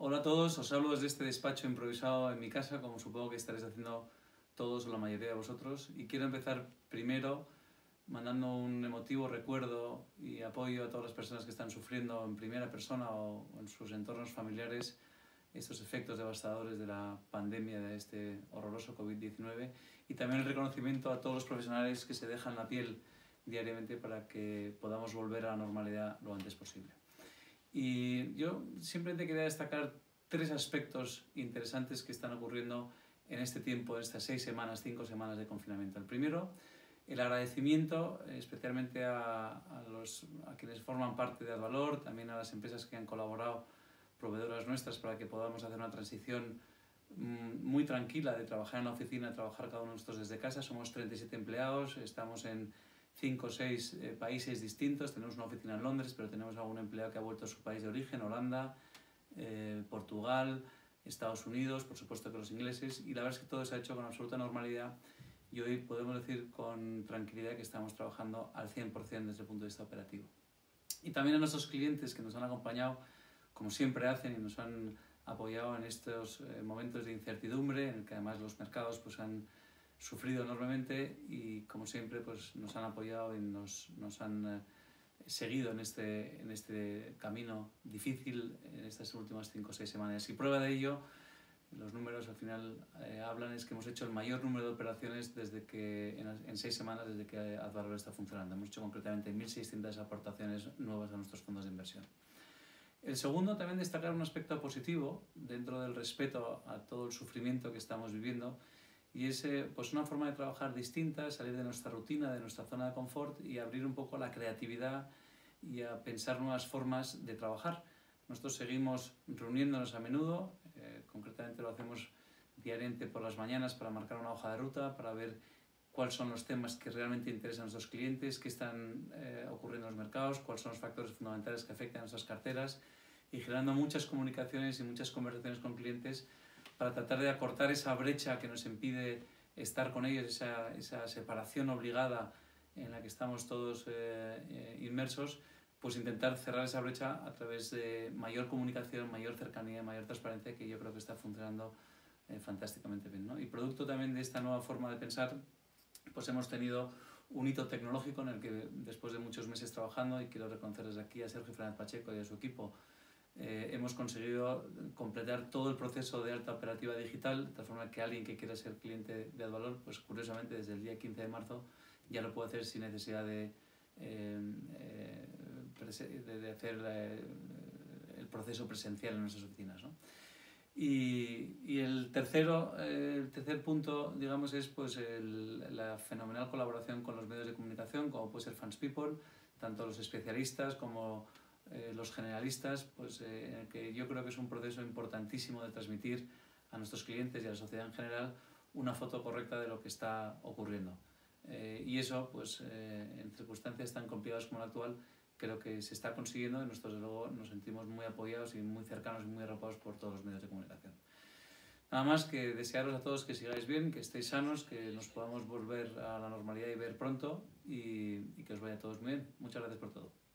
Hola a todos, os hablo desde este despacho improvisado en mi casa, como supongo que estaréis haciendo todos o la mayoría de vosotros. Y quiero empezar primero mandando un emotivo recuerdo y apoyo a todas las personas que están sufriendo en primera persona o en sus entornos familiares estos efectos devastadores de la pandemia de este horroroso COVID-19 y también el reconocimiento a todos los profesionales que se dejan la piel diariamente para que podamos volver a la normalidad lo antes posible. Y yo simplemente quería destacar tres aspectos interesantes que están ocurriendo en este tiempo, en estas seis semanas, cinco semanas de confinamiento. El primero, el agradecimiento especialmente a, a, los, a quienes forman parte de Advalor, también a las empresas que han colaborado, proveedoras nuestras, para que podamos hacer una transición mm, muy tranquila de trabajar en la oficina, trabajar cada uno de nosotros desde casa. Somos 37 empleados, estamos en cinco o seis eh, países distintos. Tenemos una oficina en Londres, pero tenemos algún empleado que ha vuelto a su país de origen, Holanda, eh, Portugal, Estados Unidos, por supuesto que los ingleses. Y la verdad es que todo se ha hecho con absoluta normalidad y hoy podemos decir con tranquilidad que estamos trabajando al 100% desde el punto de vista operativo. Y también a nuestros clientes que nos han acompañado, como siempre hacen, y nos han apoyado en estos eh, momentos de incertidumbre, en el que además los mercados pues, han sufrido enormemente y como siempre pues nos han apoyado y nos, nos han eh, seguido en este, en este camino difícil en estas últimas 5 o 6 semanas. Y prueba de ello, los números al final eh, hablan, es que hemos hecho el mayor número de operaciones desde que, en, en 6 semanas desde que Advalor está funcionando. Hemos hecho concretamente 1.600 aportaciones nuevas a nuestros fondos de inversión. El segundo, también destacar un aspecto positivo dentro del respeto a todo el sufrimiento que estamos viviendo, y es pues una forma de trabajar distinta, salir de nuestra rutina, de nuestra zona de confort y abrir un poco la creatividad y a pensar nuevas formas de trabajar. Nosotros seguimos reuniéndonos a menudo, eh, concretamente lo hacemos diariamente por las mañanas para marcar una hoja de ruta, para ver cuáles son los temas que realmente interesan a nuestros clientes, qué están eh, ocurriendo en los mercados, cuáles son los factores fundamentales que afectan a nuestras carteras y generando muchas comunicaciones y muchas conversaciones con clientes para tratar de acortar esa brecha que nos impide estar con ellos, esa, esa separación obligada en la que estamos todos eh, eh, inmersos, pues intentar cerrar esa brecha a través de mayor comunicación, mayor cercanía, mayor transparencia, que yo creo que está funcionando eh, fantásticamente bien. ¿no? Y producto también de esta nueva forma de pensar, pues hemos tenido un hito tecnológico en el que después de muchos meses trabajando, y quiero reconocer desde aquí a Sergio Fernández Pacheco y a su equipo, eh, hemos conseguido completar todo el proceso de alta operativa digital, de tal forma que alguien que quiera ser cliente de Advalor, pues curiosamente desde el día 15 de marzo ya lo puede hacer sin necesidad de, eh, eh, hacer eh, el proceso presencial en nuestras oficinas. ¿no? Y, y, el, tercero, el tercer punto, digamos, es pues, el, la fenomenal colaboración con los medios de comunicación, como puede ser Fans People, tanto los especialistas como eh, los generalistas, pues eh, que yo creo que es un proceso importantísimo de transmitir a nuestros clientes y a la sociedad en general una foto correcta de lo que está ocurriendo. Eh, y eso, pues eh, en circunstancias tan complicadas como la actual, creo que se está consiguiendo y nosotros luego nos sentimos muy apoyados y muy cercanos y muy arropados por todos los medios de comunicación. Nada más que desearos a todos que sigáis bien, que estéis sanos, que nos podamos volver a la normalidad y ver pronto y, y que os vaya a todos muy bien. Muchas gracias por todo.